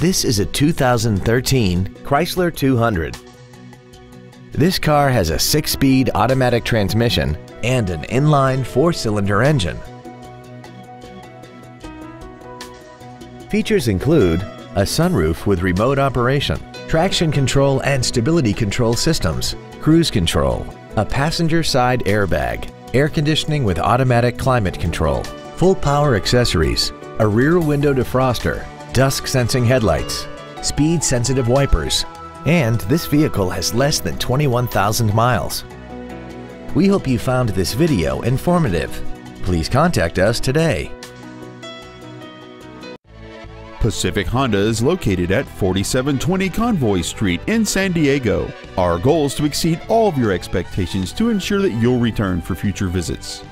This is a 2013 Chrysler 200. This car has a six-speed automatic transmission and an inline four-cylinder engine. Features include a sunroof with remote operation, traction control and stability control systems, cruise control, a passenger side airbag, air conditioning with automatic climate control, full power accessories, a rear window defroster, dusk sensing headlights, speed sensitive wipers, and this vehicle has less than 21,000 miles. We hope you found this video informative. Please contact us today. Pacific Honda is located at 4720 Convoy Street in San Diego. Our goal is to exceed all of your expectations to ensure that you'll return for future visits.